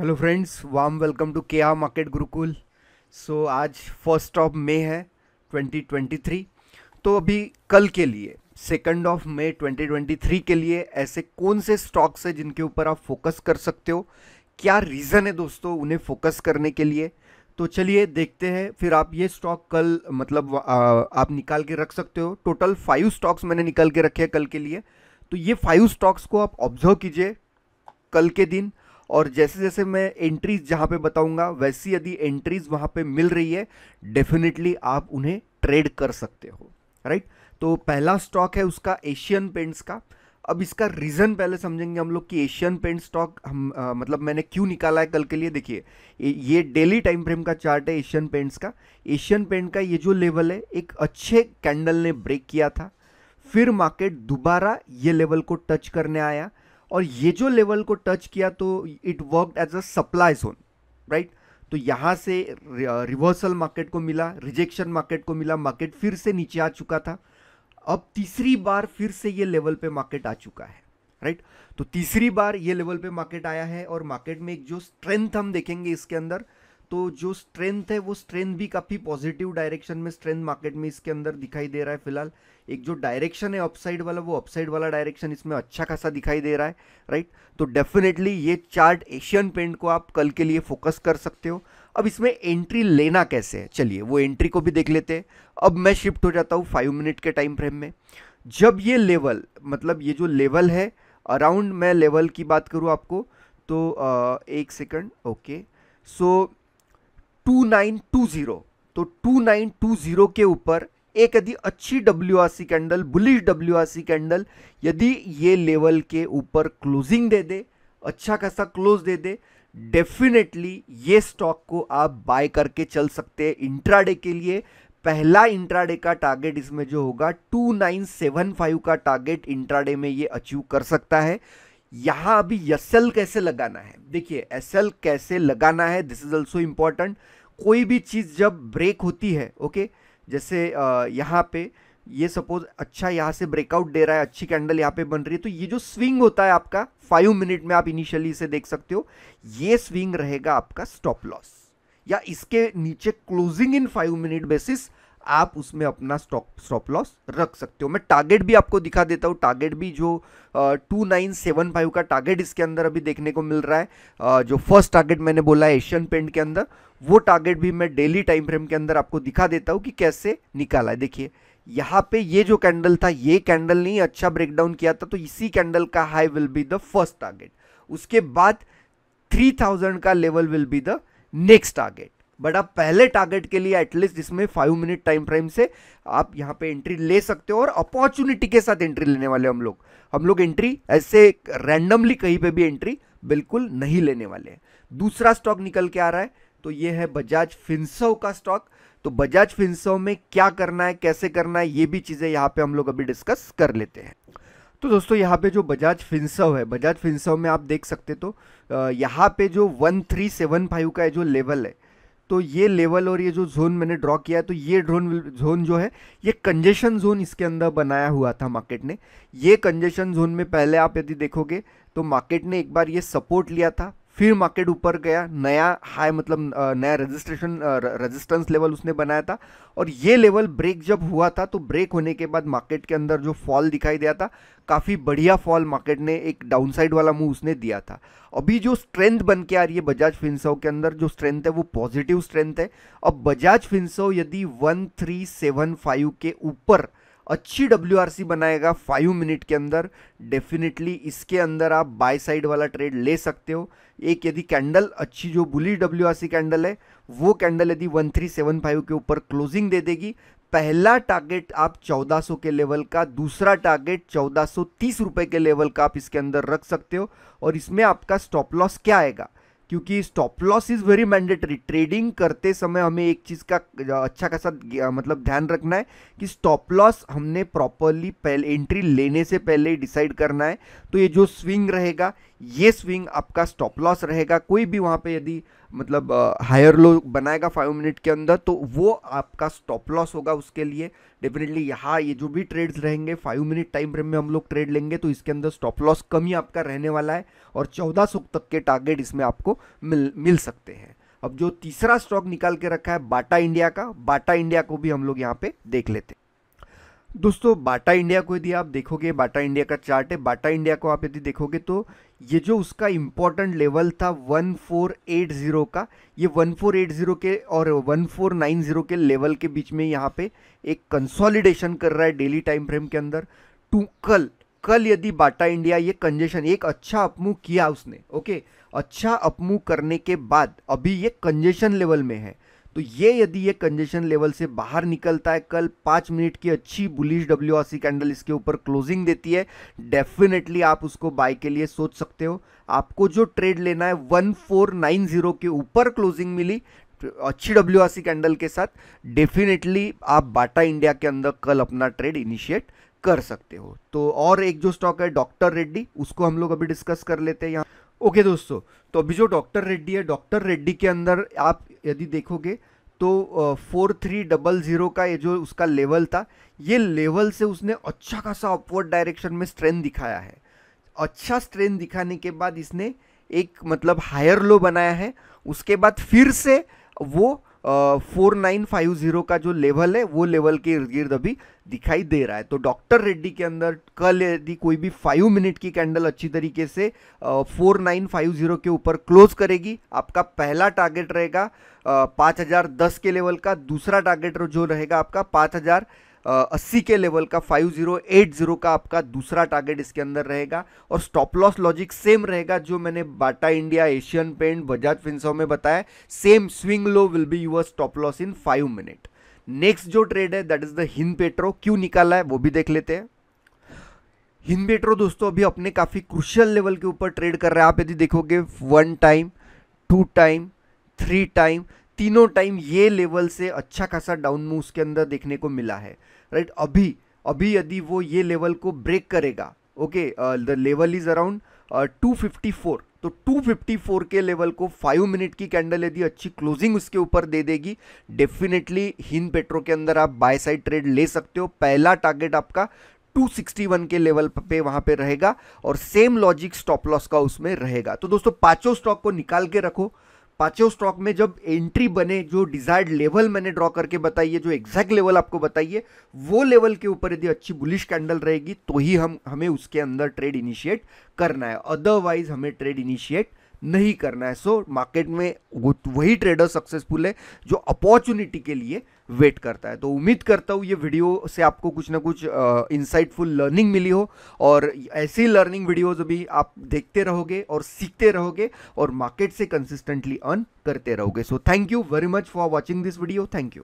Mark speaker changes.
Speaker 1: Hello friends warm welcome to K R market Gurukul so आज first of मे है 2023 तो अभी कल के लिए सेकंड ऑफ़ मे 2023 के लिए ऐसे कौन से स्टॉक्स है जिनके ऊपर आप फोकस कर सकते हो? क्या रीज़न है दोस्तों उन्हें फोकस करने के लिए? तो चलिए देखते हैं, फिर आप ये स्टॉक कल मतलब आप निकाल के रख सकते हो। टोटल फाइव स्टॉक्स मैंने निकाल के रखे हैं कल के लिए। तो ये फाइव स्टॉक्स को आप ऑब्ज़र्व कीजिए कल के दिन। और जैसे जैसे मैं एंट्रीज जहाँ पे बताऊँगा वैसी यदि एंट्रीज वहाँ पे मिल रही है डेफिनेटली आप उन्हें ट्रेड कर सकते हो राइट तो पहला स्टॉक है उसका एशियन पेंट्स का। अब इसका रीज़न पहले समझेंगे हम लोग कि एशियन पेंट स्टॉक हम आ, मतलब मैंने क्यों निकाला है कल के लिए। देखिए ये डेली टाइम फ्रेम का चार्ट है एशियन पेंट्स का। एशियन पेंट का ये जो लेवल है एक अच्छे कैंडल ने ब्रेक किया था। फिर मार्केट दोबारा ये लेवल को टच करने आया। और ये जो लेवल को टच किया तो it worked as a supply zone right तो यहाँ से रिवर्सल मार्केट को मिला रिजेक्शन मार्केट को मिला मार्केट फिर से नीचे आ चुका था। अब तीसरी बार फिर से ये लेवल पे मार्केट आ चुका है राइट तो तीसरी बार ये लेवल पे मार्केट आया है और मार्केट में एक जो स्ट्रेंथ हम देखेंगे इसके अंदर तो जो स्ट्रेंथ है, वो स्ट्रेंथ भी काफ़ी पॉजिटिव डायरेक्शन में स्ट्रेंथ मार्केट में इसके अंदर दिखाई दे रहा है फ़िलहाल। एक जो डायरेक्शन है अपसाइड वाला, वो अपसाइड वाला डायरेक्शन इसमें अच्छा खासा दिखाई दे रहा है राइट तो डेफिनेटली ये चार्ट एशियन पेंट को आप कल के लिए फोकस कर सकते हो। अब इसमें एंट्री लेना कैसे है? चलिए, वो एंट्री को भी देख लेते हैं। अब मैं शिफ्ट हो जाता हूँ फाइव मिनट के टाइम फ्रेम में। जब ये लेवल मतलब ये जो लेवल है अराउंड मैं लेवल की बात करूँ आपको तो एक second okay so two nine two zero. तो टू नाइन टू ज़ीरो के ऊपर एक यदि अच्छी W candle bullish W candle यदि ये लेवल के ऊपर क्लोजिंग दे दे अच्छा खासा क्लोज दे दे डेफिनेटली ये स्टॉक को आप बाय करके चल सकते हैं इंट्राडे के लिए। पहला इंट्राडे का टारगेट इसमें जो होगा 2975 का टारगेट इंट्राडे में ये अचीव कर सकता है। यहाँ अभी एस कैसे लगाना है? देखिए एसएल कैसे लगाना है दिस इज़ ऑल्सो इंपॉर्टेंट कोई भी चीज़ जब ब्रेक होती है ओके जैसे यहाँ पे, ये सपोज़ अच्छा यहाँ से ब्रेकआउट दे रहा है, अच्छी कैंडल यहाँ पे बन रही है तो ये जो स्विंग होता है आपका फाइव मिनट में आप इनिशियली इसे देख सकते हो, ये स्विंग रहेगा आपका स्टॉप लॉस या इसके नीचे closing in five minute basis आप उसमें अपना स्टॉप स्टॉप लॉस रख सकते हो। मैं टारगेट भी आपको दिखा देता हूँ। टारगेट भी जो टू नाइन सेवन फाइव का टारगेट इसके अंदर अभी देखने को मिल रहा है। uh, जो फ़र्स्ट टारगेट मैंने बोला है एशियन पेंट के अंदर वो टारगेट भी मैं डेली टाइम फ्रेम के अंदर आपको दिखा देता हूँ कि कैसे निकाला है। देखिए यहाँ पे ये जो कैंडल था ये कैंडल नहीं अच्छा ब्रेकडाउन किया था तो इसी कैंडल का high will be the first target उसके बाद 3000 का level will be the next target but आप पहले टारगेट के लिए एटलीस्ट इसमें फाइव मिनट टाइम फ्रेम से आप यहाँ पे एंट्री ले सकते हो और अपॉर्चुनिटी के साथ एंट्री लेने वाले हम लोग। हम लोग एंट्री ऐसे रैंडमली कहीं पे भी एंट्री बिल्कुल नहीं लेने वाले हैं। दूसरा स्टॉक निकल के आ रहा है तो ये है बजाज फिंसव का स्टॉक तो बजाज फिंसव में क्या करना है, कैसे करना है, ये भी चीज़ें यहाँ पे हम लोग अभी डिस्कस कर लेते हैं। तो दोस्तों, यहाँ पे जो बजाज फिंसव है बजाज फिंसव में आप देख सकते तो यहाँ पे जो वन थ्री सेवन फाइव का जो लेवल है तो ये लेवल और ये जो जोन मैंने ड्रॉ किया है तो ये ड्रोन जोन जो है, ये कंजेशन जोन इसके अंदर बनाया हुआ था मार्केट ने। ये कंजेशन जोन में पहले आप यदि देखोगे तो मार्केट ने एक बार ये सपोर्ट लिया था। फिर मार्केट ऊपर गया, नया हाई मतलब नया रजिस्ट्रेशन रेजिस्टेंस लेवल उसने बनाया था। और ये लेवल ब्रेक जब हुआ था तो ब्रेक होने के बाद मार्केट के अंदर जो फॉल दिखाई दिया था, काफ़ी बढ़िया फॉल मार्केट ने एक डाउनसाइड वाला मूव उसने दिया था। अभी जो स्ट्रेंथ बन के आ रही है बजाज फिंसो के अंदर, जो स्ट्रेंथ है वो पॉजिटिव स्ट्रेंथ है। अब बजाज फिंसो यदि वन थ्री सेवन फाइव के ऊपर अच्छी डब्ल्यूआरसी बनाएगा फाइव मिनट के अंदर। डेफिनेटली इसके अंदर आप बाय साइड वाला ट्रेड ले सकते हो। एक यदि कैंडल अच्छी जो बुली डब्ल्यू कैंडल है, वो कैंडल यदि 1375 के ऊपर क्लोजिंग दे देगी। पहला टारगेट आप 1400 के लेवल का, दूसरा टारगेट 1430 रुपए के लेवल का आप इसके अंदर रख सकते हो। और इसमें आपका स्टॉप लॉस क्या आएगा? क्योंकि stop loss is very mandatory trading करते समय हमें एक चीज़ का अच्छा खासा मतलब ध्यान रखना है कि स्टॉप लॉस हमने प्रॉपरली पहले एंट्री लेने से पहले डिसाइड करना है। तो ये जो स्विंग रहेगा ये स्विंग आपका स्टॉप लॉस रहेगा। कोई भी वहाँ पे यदि मतलब हायर लो बनाएगा फाइव मिनट के अंदर तो वो आपका स्टॉप लॉस होगा उसके लिए। डेफिनेटली यहाँ ये जो भी ट्रेड्स रहेंगे फाइव मिनट टाइम फ्रेम में हम लोग ट्रेड लेंगे तो इसके अंदर स्टॉप लॉस कम ही आपका रहने वाला है और चौदह तक के टारगेट इसमें आपको मिल मिल सकते हैं। अब जो तीसरा स्टॉक निकाल के रखा है, बाटा इंडिया का, बाटा इंडिया को भी हम लोग यहाँ पे देख लेते हैं। दोस्तों, बाटा इंडिया को यदि आप देखोगे, बाटा इंडिया का चार्ट है, बाटा इंडिया को आप यदि देखोगे तो ये जो उसका इम्पोर्टेंट लेवल था 1480 का, ये 1480 के और 1490 के लेवल के बीच में यहाँ पे एक कंसोलिडेशन कर रहा है डेली टाइम फ्रेम के अंदर। टू, कल कल यदि बाटा इंडिया ये कंजेशन एक अच्छा अपमूव किया उसने ओके अच्छा अपमूव करने के बाद, अभी ये कंजेशन लेवल में है। तो ये यदि ये कंजेशन लेवल से बाहर निकलता है, कल पाँच मिनट की अच्छी बुलिश डब्ल्यू कैंडल इसके ऊपर क्लोजिंग देती है डेफिनेटली आप उसको बाय के लिए सोच सकते हो। आपको जो ट्रेड लेना है 1490 के ऊपर क्लोजिंग मिली, अच्छी डब्ल्यू कैंडल के साथ डेफिनेटली आप बाटा इंडिया के अंदर कल अपना ट्रेड इनिशिएट कर सकते हो। तो और एक जो स्टॉक है डॉक्टर रेड्डी उसको हम लोग अभी डिस्कस कर लेते हैं यहाँ। ओके दोस्तों तो अभी जो डॉक्टर रेड्डी है डॉक्टर रेड्डी के अंदर आप यदि देखोगे तो फोर थ्री डबल ज़ीरो का ये जो उसका लेवल था, ये लेवल से उसने अच्छा खासा अपवर्ड डायरेक्शन में स्ट्रेंथ दिखाया है। अच्छा स्ट्रेंथ दिखाने के बाद इसने एक मतलब हायर लो बनाया है। उसके बाद फिर से वो फोर नाइन फाइव ज़ीरो का जो लेवल है, वो लेवल के इर्द गिर्द अभी दिखाई दे रहा है। तो डॉक्टर रेड्डी के अंदर कल यदि कोई भी फाइव मिनट की कैंडल अच्छी तरीके से फोर नाइन फाइव ज़ीरो के ऊपर क्लोज करेगी, आपका पहला टारगेट रहेगा पाँच हज़ार दस के लेवल का, दूसरा टारगेट जो रहेगा आपका पाँच हज़ार अस्सी के लेवल का फाइव ज़ीरो एट ज़ीरो का आपका दूसरा टारगेट इसके अंदर रहेगा और स्टॉप लॉस लॉजिक सेम रहेगा जो मैंने Bata India Asian paint Bajaj Finserv में बताया। Same swing low will be your stop loss in five minute next जो ट्रेड है that is the Hind Petro क्यों निकाला है वो भी देख लेते हैं। हिंद पेट्रो दोस्तों अभी अपने काफ़ी क्रुशियल लेवल के ऊपर ट्रेड कर रहा है। आप यदि देखोगे one time two time three time तीनों टाइम ये लेवल से अच्छा खासा डाउन मूव के अंदर देखने को मिला है। राइट अभी अभी यदि वो ये लेवल को ब्रेक करेगा okay the level is around 254 तो 254 के लेवल को 5 मिनट की कैंडल यदि अच्छी क्लोजिंग उसके ऊपर दे देगी डेफिनेटली हिंद पेट्रो के अंदर आप बाय साइड ट्रेड ले सकते हो। पहला टारगेट आपका 261 के लेवल पे वहाँ पे रहेगा और सेम लॉजिक स्टॉप लॉस का उसमें रहेगा। तो दोस्तों, पाँचों स्टॉक को निकाल के रखो। पाँचों स्टॉक में जब एंट्री बने जो डिजायर्ड लेवल मैंने ड्रॉ करके बताइए जो एग्जैक्ट लेवल आपको बताइए वो लेवल के ऊपर यदि अच्छी बुलिश कैंडल रहेगी तो ही हम हमें उसके अंदर ट्रेड इनिशिएट करना है। अदरवाइज़ हमें ट्रेड इनिशिएट नहीं करना है। सो so, मार्केट में वही ट्रेडर सक्सेसफुल है जो अपॉर्चुनिटी के लिए वेट करता है। तो उम्मीद करता हूँ ये वीडियो से आपको कुछ ना कुछ इंसाइटफुल लर्निंग मिली हो और ऐसी लर्निंग वीडियोज़ भी आप देखते रहोगे और सीखते रहोगे और मार्केट से कंसिस्टेंटली अर्न करते रहोगे। So thank you very much for watching this video thank you